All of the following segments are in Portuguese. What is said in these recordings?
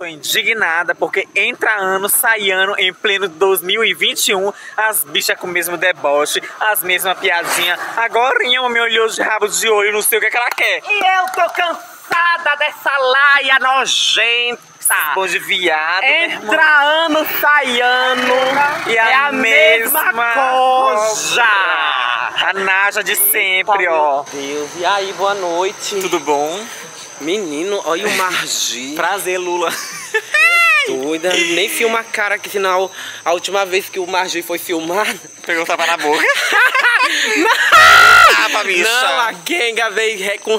Tô indignada porque entra ano, sai ano, em pleno 2021, as bichas com o mesmo deboche, as mesmas piadinhas. Agora me olhou de rabo de olho, não sei o que, é que ela quer. E eu tô cansada dessa laia nojenta. Bom de viado, Entra ano, sai ano. E a é a mesma mesma coisa. A Naja de sempre, ó. Meu Deus, e aí, boa noite. Tudo bom? Menino, olha o Margi. Prazer, Lula. Doida, nem filma a cara que sinal a última vez que o Margi foi filmado. Pegou o tapa na boca. Tapa, bicha. Não, a Kenga veio com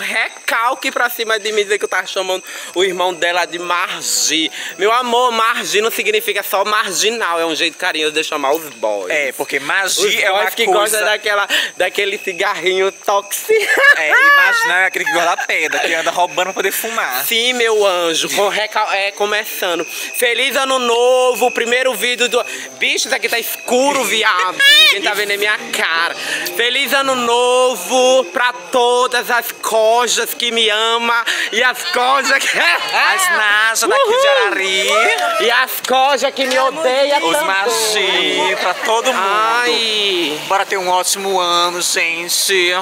recalque pra cima de mim dizer que eu tava chamando o irmão dela de Margi. Meu amor, Margi não significa só marginal, é um jeito carinhoso de chamar os boys. É, porque magia é uma que coisa... gostam daquela, daquele cigarrinho tóxico. É, imaginar é aquele que gosta da pedra, que anda roubando pra poder fumar. Sim, meu anjo, com recal... é, começando. Feliz ano novo, primeiro vídeo do. Bicho, isso aqui tá escuro, viado. Ninguém tá vendo a minha cara. Feliz ano novo pra todas as cojas que me amam e as cojas que. As daqui de. Arari, E as cojas que me odeiam os magi, pra todo mundo. Ai, Bora ter um ótimo ano, gente.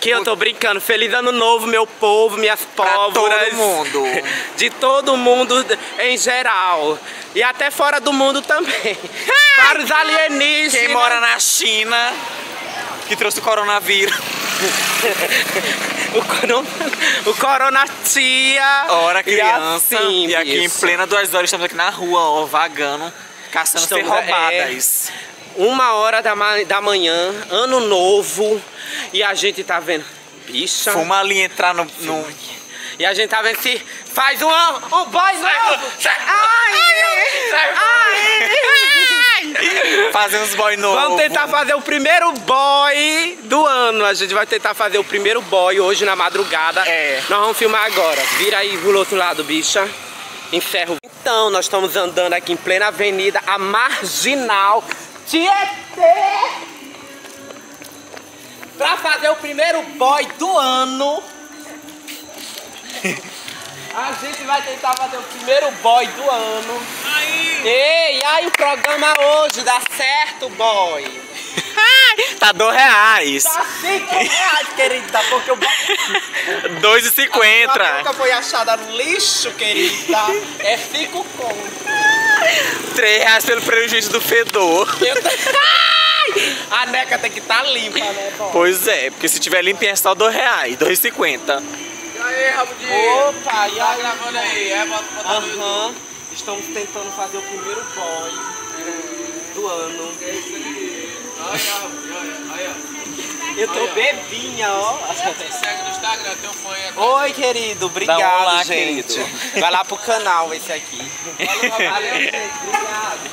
que eu tô brincando. Feliz ano novo, meu povo, minhas Pra pólvoras. todo mundo. De todo mundo em geral. E até fora do mundo também. Para os alienígenas. Quem mora na China, que trouxe o coronavírus. O corona, o corona tia. Ora, criança. E, assim, e aqui em bicho. plena duas horas estamos aqui na rua, ó, vagando, caçando ser Estamos- roubadas. Uma hora da, da manhã, ano novo. E a gente tá vendo. Bicha. Fuma ali entrar no. no... E a gente tá vendo se faz um, um boy novo. Fazer uns boy novos. Vamos tentar fazer o primeiro boy do ano. A gente vai tentar fazer o primeiro boy hoje na madrugada. É. Nós vamos filmar agora. Vira aí pro outro lado, bicha. Encerro. Então, nós estamos andando aqui em plena avenida, a Marginal Tietê. Pra fazer o primeiro boy do ano. A gente vai tentar fazer o primeiro boy do ano. Ei, e aí o programa hoje, dá certo, boy? Tá dois reais. Tá cinco reais, querida, porque o boy... Dois e A cinquenta. boca foi achada no lixo, querida. É cinco conto. Três reais pelo prejuízo do fedor. Eu A neca tem que estar limpa, né, boy? Pois é, porque se tiver limpinha é só dois reais, dois e cinquenta. Aí, rabo de... Opa, e Tá aí? gravando aí, é? Bota. Aham. Estamos tentando fazer o primeiro boy do ano. É isso aí. Olha, rabo de- olha, olha. Eu tô bebinha, ó. Segue no Instagram, tem um fã. Oi, querido. Obrigado, um olá, gente. querido. Vai lá pro canal esse aqui. Valeu, gente. Obrigado.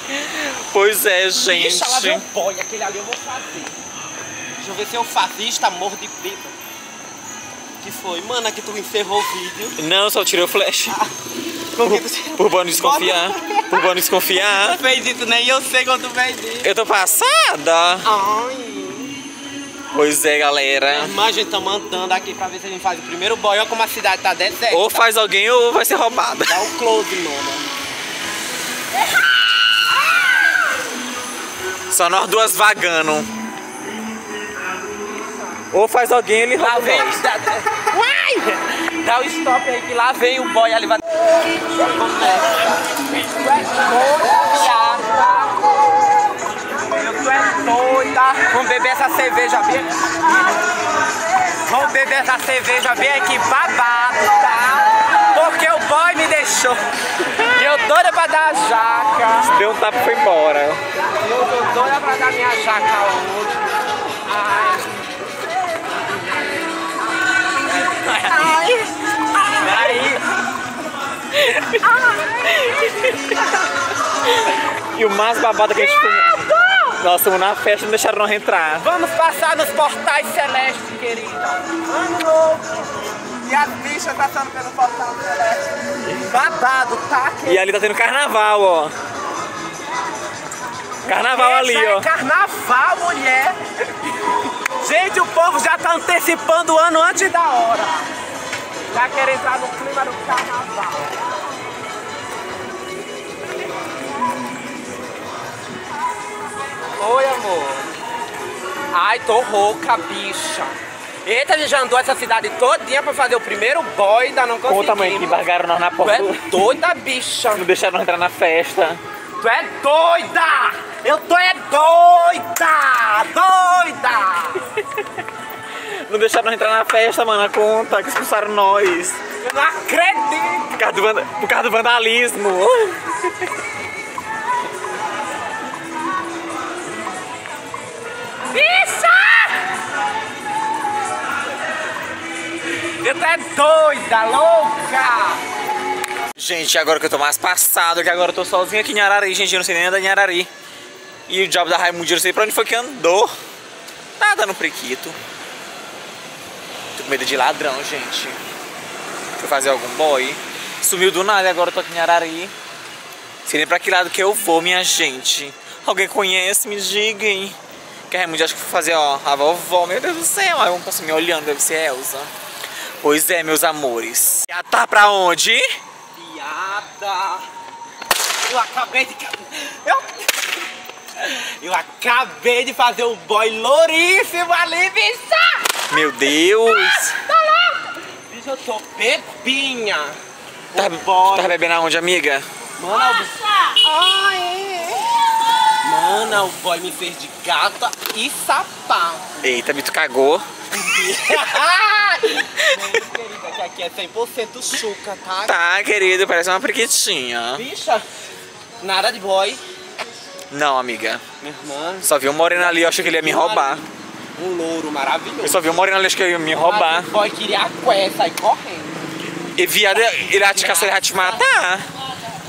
Pois é, gente. Deixa lá ver o boy. Aquele ali eu vou fazer. Deixa eu ver se eu faço. Ixi, tá morro de bêbado. Que foi? Mano, é que tu encerrou o vídeo. Não, só tirei o flash. Que tu... Por bom desconfiar. Por bom desconfiar. Tu fez isso, nem eu sei quando tu fez isso. Eu tô passada. Ai. Pois é, galera. Irmã, a gente tá mandando aqui pra ver se a gente faz o primeiro boy. Olha como a cidade tá deserta. Ou faz alguém ou vai ser roubada. Dá o close, mano. Só nós duas vagando. Ou faz alguém ele Lá vem. nós. Dá, Uai! Dá o stop aí que lá vem o boy ali. Vai... Vamos beber essa cerveja bem aqui. Vamos beber essa cerveja bem aqui babado, tá? Porque o boy me deixou. E eu doida pra dar a jaca. Deu um tapa e foi embora. Eu tô doida pra dar minha jaca hoje. Ai. Peraí. E o mais babado que a gente. Nós fomos na festa e não deixaram nós entrar. Vamos passar nos portais celestes, querida. Ano novo. E as bichas passando pelo portal celeste. Babado, tá? E ali tá tendo carnaval, ó. Carnaval ali, Esse ó. É carnaval, mulher. Gente, o povo já tá antecipando o ano antes da hora. Já quer entrar no clima do carnaval. Oi, amor. Ai, tô rouca, bicha. Eita, a gente já andou essa cidade todinha pra fazer o primeiro boy, ainda não conseguimos. Conta, mãe, que embargaram nós na porta. Tu é doida, bicha. Não deixaram entrar na festa. Tu é doida! Eu tô é doida! Doida! Não deixaram entrar na festa, mano. A conta, que expulsaram nós. Eu não acredito! Por causa do, vanda- por causa do vandalismo. Bicha! Eu tô é doida, louca! Gente, agora que eu tô mais passado, que agora eu tô sozinho aqui em Arari, gente, eu não sei nem andar em Arari. E o diabo da Raimundo, eu não sei pra onde foi que andou. Nada no priquito. Tô com medo de ladrão, gente. Foi fazer algum boy. Sumiu do nada e agora eu tô aqui em Arari. Sei nem pra que lado que eu vou, minha gente. Alguém conhece? Me digam. Que a Raimundo acho que foi fazer, ó, a vovó. Meu Deus do céu. Aí passou me olhando, deve ser Elsa. Pois é, meus amores. Já tá pra onde? Eu acabei de. Eu... Eu acabei de fazer um boy louríssimo ali, bicha! Meu Deus! Bicha, eu tô bebinha! Tá, O boy. tá bebendo aonde, amiga? Mano, Ai! Mano, o boy me fez de gata e sapato. Eita, Bito cagou. Aqui é 100% chuca, tá? Tá, querido, parece uma priquitinha. Bicha, nada de boy. Não, amiga. Minha irmã. Só vi um moreno ali, eu achei que ele ia me roubar. Um louro maravilhoso. Eu só vi um moreno ali, acho que ele ia me roubar. O boy queria a cueca, sair correndo. E viado, ele ia te caçar, ele ia te matar.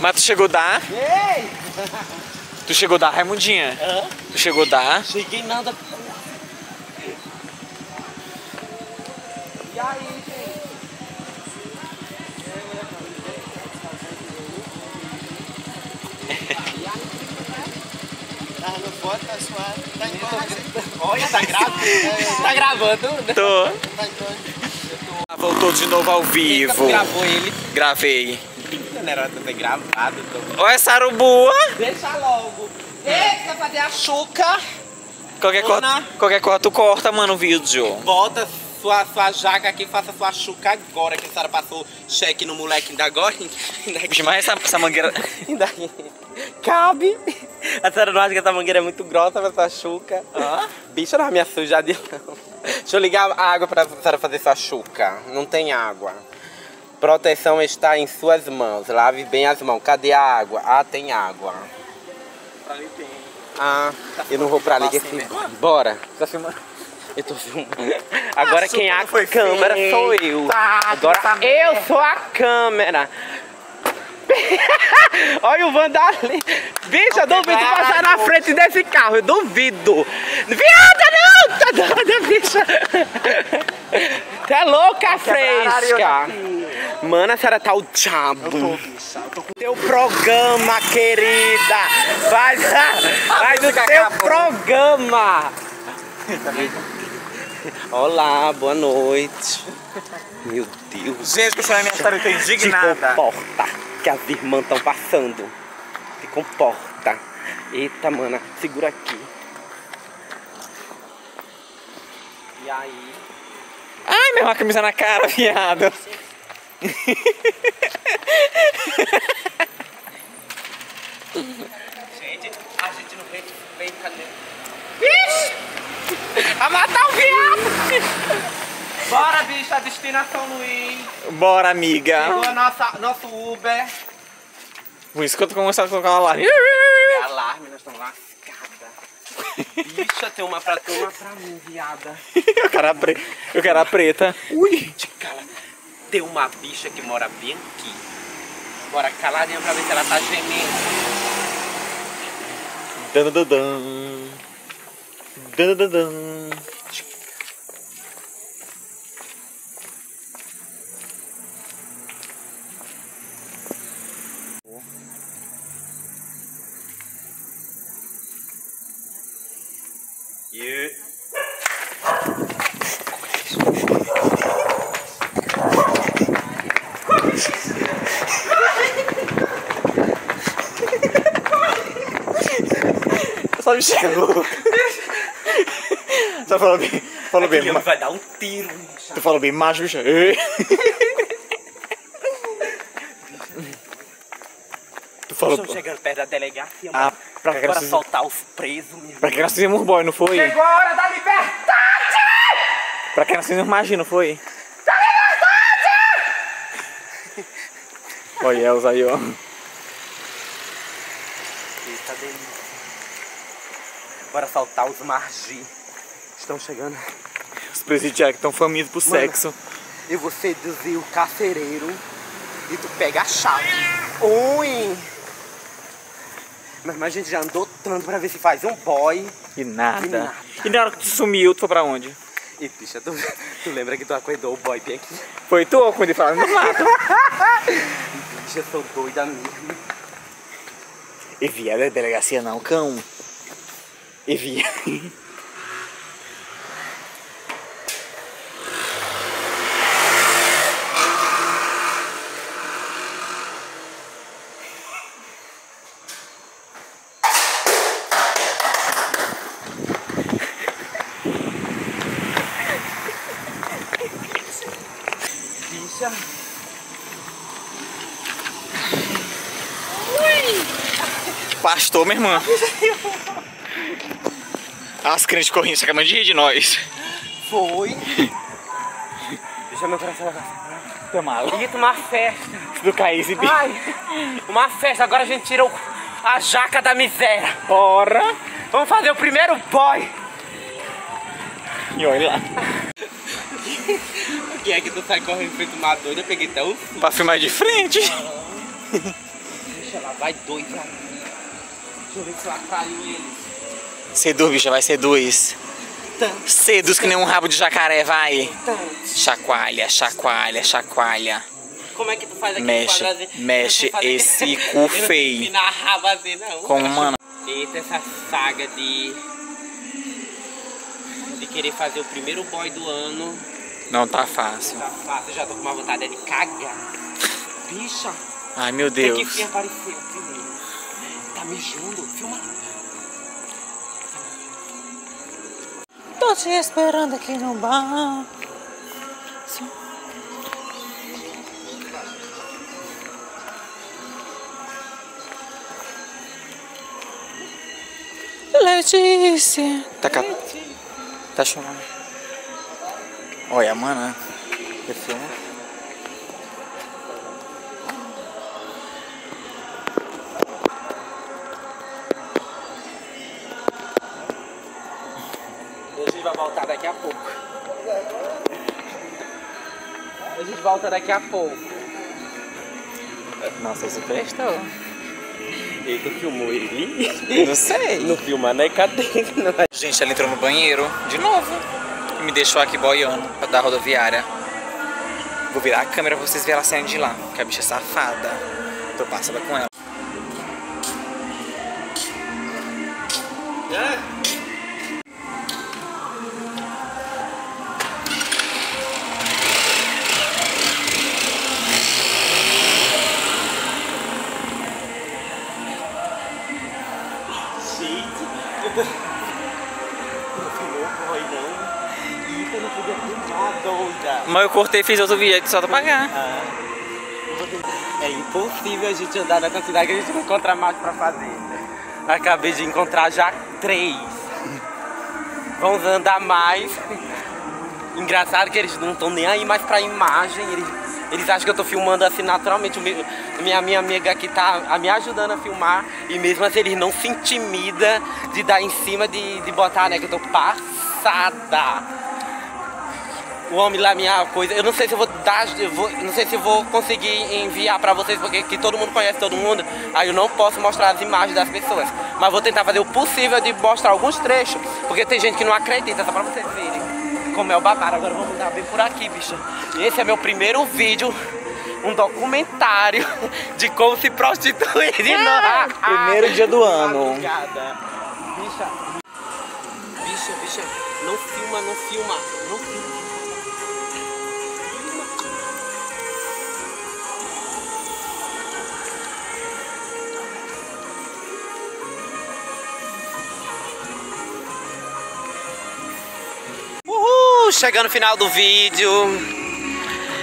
Mas tu chegou a dar? Ei! Tu chegou a dar, Raimundinha? Hã? Tu chegou a dar? Cheguei nada. E aí, Tá no foto, tá suave. Tá em casa. Olha, tá gravando. tá gravando. Tô. Tá em casa. Voltou de novo ao vivo. gravou ele. Gravei. Não era pra ter gravado. Então. Olha essa arubua. Deixa logo. Eita, fazer a chuca. Qualquer coisa, qualquer coisa tu corta, mano, o vídeo. Bota sua, sua jaca aqui, faça sua chuca agora. Que a senhora passou cheque no moleque ainda agora. Ainda Mas essa, essa mangueira... Ainda cabe. A senhora não acha que essa mangueira é muito grossa pra sua chuca? Bicho, não vai me assujar de não. Deixa eu ligar a água pra senhora fazer sua chuca. Não tem água. Proteção está em suas mãos. Lave bem as mãos. Cadê a água? Ah, tem água. Ah, eu não vou pra ali. que Assim? Bora. Tá filmando? Eu tô filmando. Agora quem é a câmera sou eu. feita, Agora essa eu sou a câmera. Olha o vandalismo. Bicho, eu duvido passar a na frente desse carro. Eu duvido. Viada, não! Tá doida, bicha. Tu é louca, fresca. Mano, a senhora tá o diabo. Teu programa, querida. Faz, faz o teu programa. Olá, boa noite. Meu Deus. Gente, que minha história, eu tô Se indignada. comporta, que as irmãs estão passando. Se comporta. Eita, mana, segura aqui. E aí? Ai, meu, uma camisa na cara, viado. Gente, a gente não vem, vem cadê? Ixi! A matar o viado! Bora, bicho, a destinação Luiz. Bora, amiga. Chegou nossa, nosso Uber. Por isso que eu tô começando a colocar uma alarme. É alarme, nós estamos lascadas. Bicha, tem uma pra tu, uma pra mim, viada. Eu quero a, pre... eu quero a preta. Ui. Te cala. Tem uma bicha que mora bem aqui. Bora caladinha pra ver se ela tá gemendo. Dan, dan, dan. Dan, dan, dan. Yeah. Só me chegou. Você falou bem. Falou bem. Homem vai dar um tiro, bicha. Tu falou bem macho, bicho. Tu falou. Estamos chegando perto da delegacia, Ah. Pra que nós- soltar os presos, meu. Pra que nós fizemos boy, não foi? Chegou a hora da liberdade! Pra que nós fizemos magia, não foi? Olha Elza aí, ó. Eita delícia. Bora soltar os margi. Estão chegando. Os presidiários que estão famintos pro Mano. sexo. Eu vou seduzir o carcereiro e tu pega a chave. Ui! Mas, mas a gente já andou tanto pra ver se faz um boy. E nada. E nada. E na hora que tu sumiu, tu foi pra onde? E bicha, tu, tu lembra que tu acordou o boy bem aqui? Foi tu ou quando ele falava no mato? Bicha, eu sou doida mesmo. E via da delegacia não, cão. E via. Bicha. Pastor, minha irmã. As crentes correndo, você acabando de rir de nós. Foi. Bicha, meu coração Tá maluco? Ito, uma festa. Do Caís e. Ai, uma festa. Agora a gente tira o- a jaca da miséria. Ora! Vamos fazer o primeiro boy. E olha lá. Quem é que tu sai correndo feito uma doida? Eu peguei até o Pra filmar de frente. Deixa lá, vai dois aí. Deixa eu ver se atraio eles. Seduz, bicha, vai seduz. Seduz que nem um rabo de jacaré, vai. Chacoalha, chacoalha, chacoalha. Como é que tu faz aquele Mexe, quadrazinho? mexe esse cu não feio. assim, não. Como, mano? Eita, essa saga de... De querer fazer o primeiro boy do ano. Não tá fácil. Tá fácil, eu já tô com uma vontade de cagar. Bicha, Ai, meu tem que Deus. vir aparecer primeiro. Tá mijando? Filma. Tô te esperando aqui no bar. Letícia. Tá, ca... tá chamando. Olha, mano. Que filme. A gente vai voltar daqui a pouco. A gente volta daqui a pouco. Nossa, você prestou. Eita, filmou ele? Não sei. Não filma, né? Cadê? Gente, ela entrou no banheiro de novo e me deixou aqui boiando da rodoviária. Vou virar a câmera pra vocês verem ela saindo de lá, que a bicha é safada. Tô passada com ela. Mas eu cortei e fiz outro vídeo só pra pagar. Ah, É impossível a gente andar nessa cidade que a gente não encontra mais pra fazer. Acabei de encontrar já três. Vamos andar mais. Engraçado que eles não estão nem aí mais pra imagem. Eles, eles acham que eu tô filmando assim naturalmente. Meu- minha, minha amiga aqui tá a- me ajudando a filmar. E mesmo assim eles não se intimida de dar em cima de, de botar, né? Que eu tô passada o homem lá minha coisa. Eu não sei se eu vou dar, eu vou, não sei se eu vou conseguir enviar pra vocês porque que todo mundo conhece todo mundo. Aí eu não posso mostrar as imagens das pessoas, mas vou tentar fazer o possível de mostrar alguns trechos, porque tem gente que não acredita, só pra vocês verem como é o babado. Agora vamos dar bem por aqui, bicha. Esse é meu primeiro vídeo. Um documentário de como se prostituir de novo. Primeiro dia do ano. Obrigada. Bicha. Bicha, bicha. Não filma, não filma. Não filma. Chegando no final do vídeo.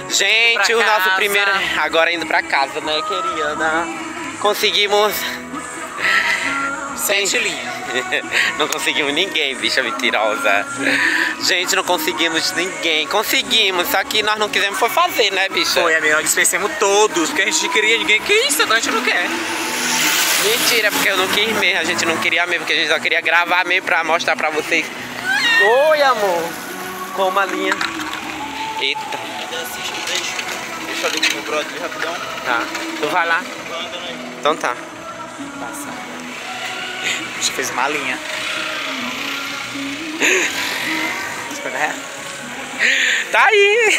Gente, o nosso primeiro. Agora indo pra casa, né, querida? Conseguimos. Sete linhas. não conseguimos ninguém, bicha mentirosa. Gente, não conseguimos ninguém. Conseguimos, só que nós não quisemos foi fazer, né, bicha? Foi, amigo, nós dispensamos todos, porque a gente queria ninguém. Que isso? A gente não quer. Mentira, porque eu não quis mesmo, a gente não queria mesmo, porque a gente só queria gravar mesmo pra mostrar pra vocês. Oi, amor. Como a linha. Eita, Deixa eu ali com o brother rapidão. tá. Tu vai lá. Então tá. A gente fez uma linha. Você pega ré? Tá aí.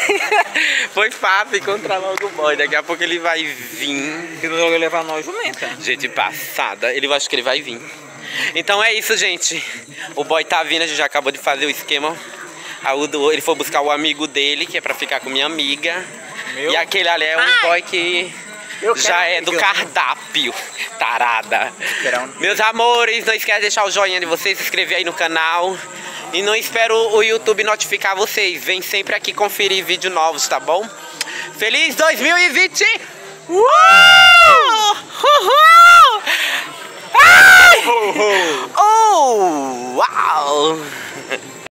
Foi fácil encontrar logo o boy. Daqui a pouco ele vai vir. E logo levar nós jumenta. Gente passada, ele acho que ele vai vir. Então é isso, gente. O boy tá vindo, a gente já acabou de fazer o esquema. Ele foi buscar o amigo dele, que é pra ficar com minha amiga. Meu? E aquele ali é um Ai. boy que Eu já é do cardápio. Tarada. Um- Meus amores, não esquece de deixar o joinha de vocês, se inscrever aí no canal. E não espero o YouTube notificar vocês. Vem sempre aqui conferir vídeos novos, tá bom? Feliz 2020! Uhul! Uhul! Ai! Oh, uau!